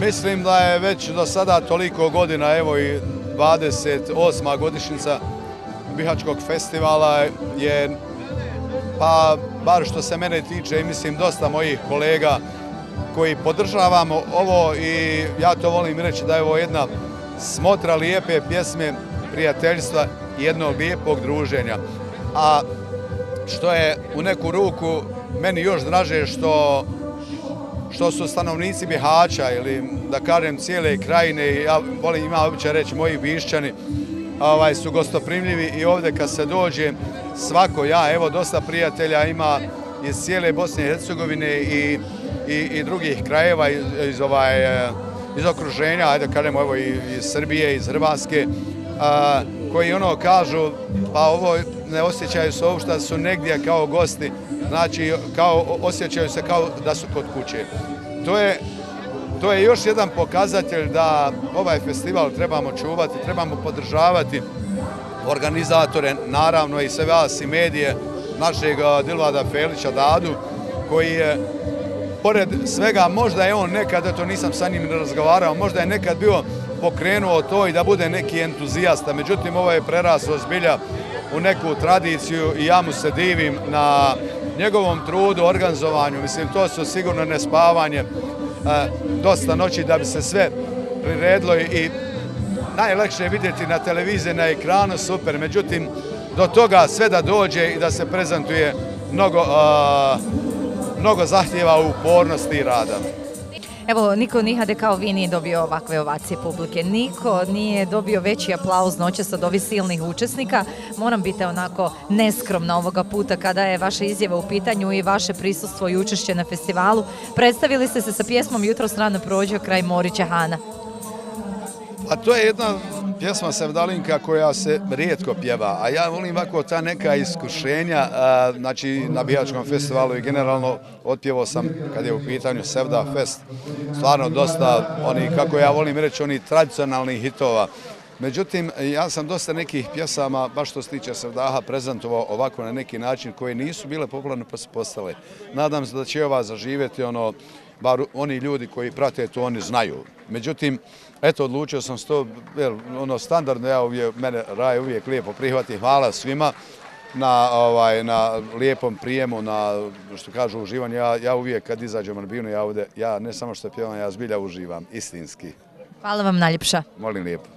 Mislim da je već do sada toliko godina, evo i 28. godišnjica Bihačkog festivala je, pa bar što se mene tiče i mislim dosta mojih kolega koji podržavamo ovo i ja to volim reći da je ovo jedna smotra lijepe pjesme, prijateljstva i jednog lijepog druženja. A što je u neku ruku meni još draže što što su stanovnici Bihaća ili da kažem cijele krajine, ja volim ima običaj reći moji bišćani, ovaj, su gostoprimljivi i ovdje kad se dođe svako, ja, evo dosta prijatelja ima iz cijele Bosne i Hercegovine i, i, i drugih krajeva iz, iz, ovaj, eh, iz okruženja, ajde kažemo evo i iz Srbije, iz Hrvatske, a, koji ono kažu, pa ovo ne osjećaju se ovo su negdje kao gosti, znači kao, osjećaju se kao da su kod kuće. To je, to je još jedan pokazatelj da ovaj festival trebamo čuvati, trebamo podržavati organizatore, naravno i sve vas i medije, našeg Dilvada Felića Dadu, koji je, pored svega, možda je on nekad, to nisam sa njim razgovarao, možda je nekad bio pokrenuo to i da bude neki entuzijasta, međutim ovo je preraslo zbilja u neku tradiciju i ja mu se divim na njegovom trudu, organizovanju, mislim, to su sigurno nespavanje, e, dosta noći da bi se sve priredilo i najlekše je vidjeti na televiziji, na ekranu, super, međutim, do toga sve da dođe i da se prezentuje mnogo, e, mnogo zahtjeva upornosti i rada. Evo, niko nihade kao vi nije dobio ovakve ovacije publike. Niko nije dobio veći aplauz noće od ovih silnih učesnika. Moram biti onako neskromna ovoga puta kada je vaša izjava u pitanju i vaše prisustvo i učešće na festivalu. Predstavili ste se sa pjesmom Jutro strano prođeo kraj Morića Hana. A to je jedna pjesma Sevdalinka koja se rijetko pjeva, a ja volim ovako ta neka iskušenja, znači na Bijačkom festivalu i generalno otpjevao sam kad je u pitanju Sevda Fest, stvarno dosta oni, kako ja volim reći, oni tradicionalnih hitova. Međutim, ja sam dosta nekih pjesama, baš što se tiče Sevdaha, prezentovao ovako na neki način koje nisu bile popularne pa su postale. Nadam se da će ova zaživjeti ono, bar oni ljudi koji prate to, oni znaju. Međutim, eto, odlučio sam sto, ono, standardno, ja uvijek, mene Raj uvijek lijepo prihvati, hvala svima na, ovaj, na lijepom prijemu, na, što kažu, uživanju. Ja, ja uvijek kad izađem na binu, ja ovdje, ja ne samo što pjevam, ja zbilja uživam, istinski. Hvala vam najljepša. Molim lijepo.